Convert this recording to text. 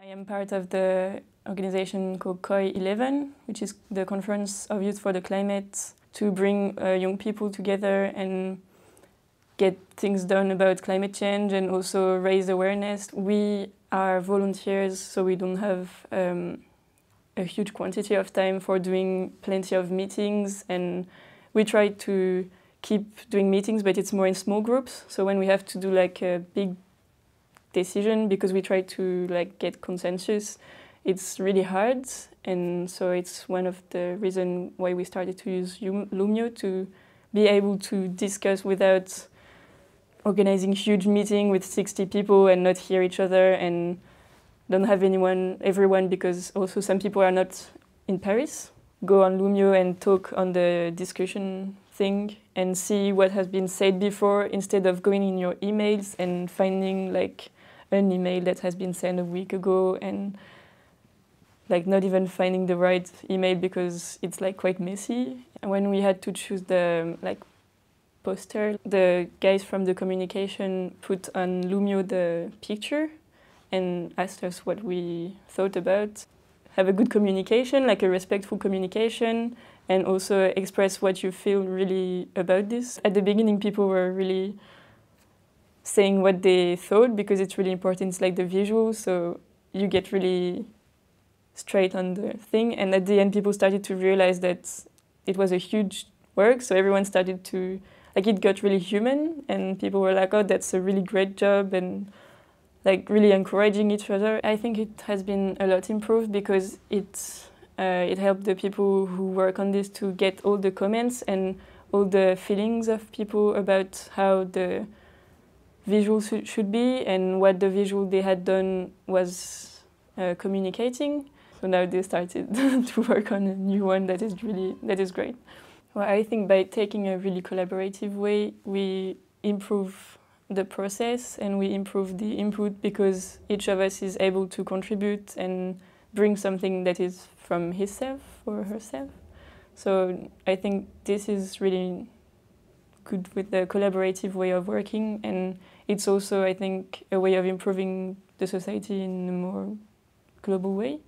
I am part of the organization called COY 11, which is the Conference of Youth for the Climate, to bring uh, young people together and get things done about climate change and also raise awareness. We are volunteers, so we don't have um, a huge quantity of time for doing plenty of meetings and we try to keep doing meetings but it's more in small groups so when we have to do like a big decision because we try to like get consensus it's really hard and so it's one of the reasons why we started to use Loomio to be able to discuss without organizing huge meeting with 60 people and not hear each other and don't have anyone, everyone, because also some people are not in Paris. Go on Loomio and talk on the discussion thing and see what has been said before instead of going in your emails and finding like an email that has been sent a week ago and like not even finding the right email because it's like quite messy. When we had to choose the like poster, the guys from the communication put on Loomio the picture and asked us what we thought about. Have a good communication, like a respectful communication, and also express what you feel really about this. At the beginning, people were really saying what they thought because it's really important. It's like the visual, so you get really straight on the thing. And at the end, people started to realize that it was a huge work, so everyone started to, like, it got really human, and people were like, oh, that's a really great job, and like really encouraging each other. I think it has been a lot improved because it uh, it helped the people who work on this to get all the comments and all the feelings of people about how the visual should be and what the visual they had done was uh, communicating. So now they started to work on a new one that is really that is great. Well, I think by taking a really collaborative way, we improve the process and we improve the input because each of us is able to contribute and bring something that is from himself or herself. So I think this is really good with the collaborative way of working and it's also, I think, a way of improving the society in a more global way.